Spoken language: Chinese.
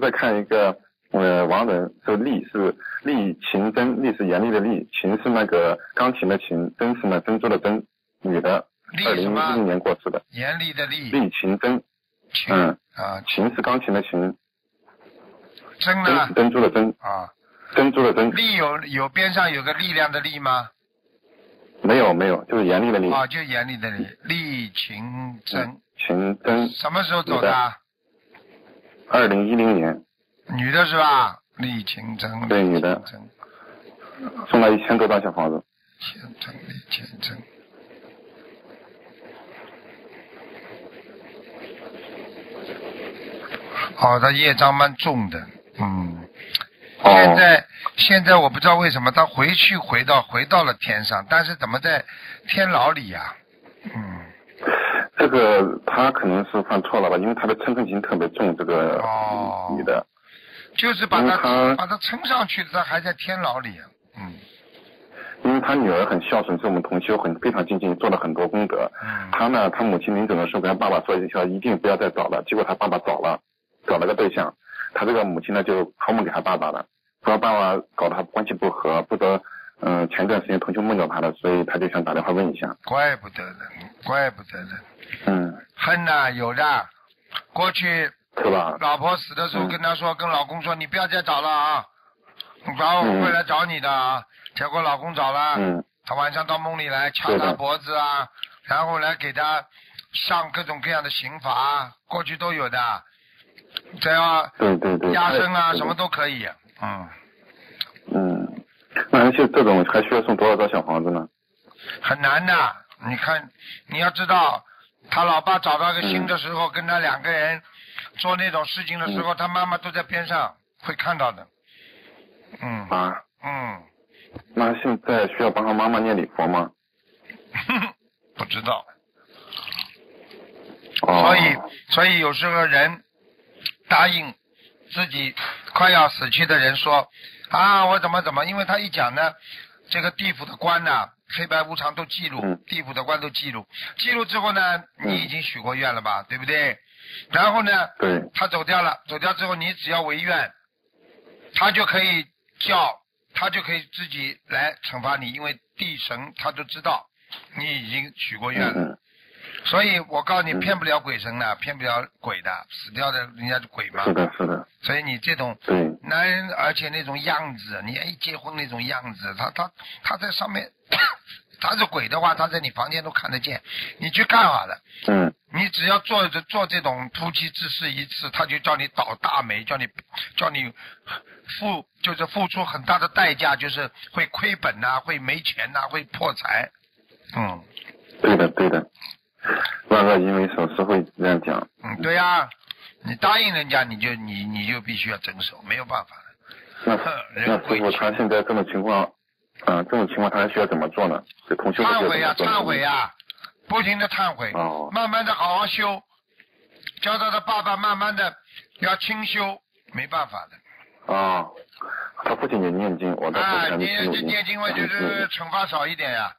再看一个呃王人，是厉是厉秦真，厉是严厉的厉，秦是那个钢琴的琴，真是呢珍珠的珍，女的，二零一厉什么零？年过世的，严厉的厉，厉秦真，嗯啊，琴是钢琴的琴，真呢珍珠的珍，啊，珍珠的珍，力有有边上有个力量的力吗？没有没有，就是严厉的厉，啊，就严厉的厉，厉秦真，秦真，什么时候走的啊？二零一零年。女的是吧？李清真，对女的。送了一千多张小房子，秦真，厉秦真。哦，他业障蛮重的，嗯。哦。现在现在我不知道为什么他回去回到回到了天上，但是怎么在天牢里呀、嗯，这个他可能是犯错了吧，因为他的嗔恨心特别重，这个哦女的，就是把他他把他撑上去，他还在天牢里啊。嗯因为他女儿很孝顺，是我们同修，很非常精进，做了很多功德。嗯他呢，他母亲临走的时候跟他爸爸说一句，一定不要再找了。结果他爸爸找了，找了个对象，他这个母亲呢就托梦给他爸爸了，说他爸爸搞得他关系不和，不得，嗯、前段时间同学梦到他了，所以他就想打电话问一下。怪不得呢，怪不得呢，嗯，恨呐、有的。过去是吧？老婆死的时候嗯跟他说，跟老公说，你不要再找了啊，然后我会来找你的啊。结果老公找了，嗯，他晚上到梦里来掐他脖子啊，然后来给他上各种各样的刑罚啊，过去都有的，这要对对对。压身啊，哎什么？都可以。嗯，嗯，这种还需要送多少张小房子呢？很难的。你看，你要知道，他老爸找到个新的时候，跟他两个人做那种事情的时候，他妈妈都在边上会看到的。嗯啊，嗯，那现在需要帮他妈妈念礼佛吗？不知道。哦。所以，所以有时候人答应自己快要死去的人说啊，我怎么怎么，因为他一讲呢，这个地府的官呐、黑白无常都记录，嗯。地府的官都记录，记录之后呢，嗯。你已经许过愿了吧，对不对？然后呢，他走掉了，走掉之后你只要违愿，他就可以叫，他就可以自己来惩罚你，因为地神他都知道你已经许过愿了。嗯所以我告诉你，嗯骗不了鬼神的，骗不了鬼的，死掉的人家是鬼嘛嗯，。是的，是的，所以你这种对，男人，而且那种样子，你一结婚那种样子，他他他在上面，他是鬼的话，他在你房间都看得见。你去干好了，嗯你只要做做这种突击之事一次，他就叫你倒大霉，叫你叫你付就是付出很大的代价，就是会亏本呐、会没钱呐、会破财。嗯对的，对的。万恶因为手是会这样讲。嗯，对呀、你答应人家，你就你你就必须要遵守，没有办法的。那人那师傅他现在这种情况，嗯、这种情况他还需要怎么做呢？这同修忏悔呀、忏悔呀、不停的忏悔，哦慢慢的好好修，教他的爸爸慢慢的要清修，没办法的。啊，他父亲也念经，我的父啊，亲你也念经。念经嘛，就是惩罚少一点呀、